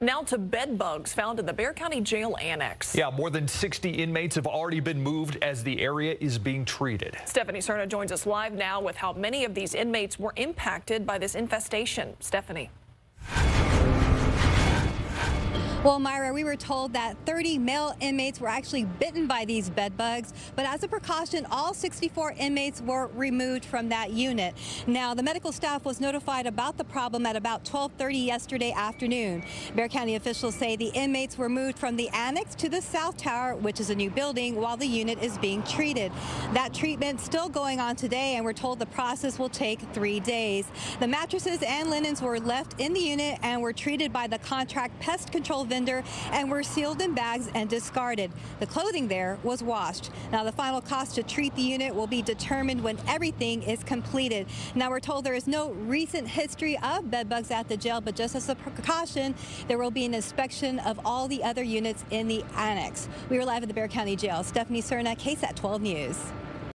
Now to bed bugs found in the Bexar County Jail Annex. Yeah, more than 60 inmates have already been moved as the area is being treated. Stephanie Serna joins us live now with how many of these inmates were impacted by this infestation. Stephanie. Well, Myra, we were told that 30 male inmates were actually bitten by these bed bugs, but as a precaution, all 64 inmates were removed from that unit. Now, the medical staff was notified about the problem at about 1230 yesterday afternoon. Bexar County officials say the inmates were moved from the annex to the South Tower, which is a new building, while the unit is being treated. That treatment still going on today, and we're told the process will take three days. The mattresses and linens were left in the unit and were treated by the contract pest control vendor and were sealed in bags and discarded. The clothing there was washed. Now, the final cost to treat the unit will be determined when everything is completed. Now, we're told there is no recent history of bed bugs at the jail, but just as a precaution, there will be an inspection of all the other units in the annex. We are live at the Bexar County Jail. Stephanie Serna, KSAT 12 News.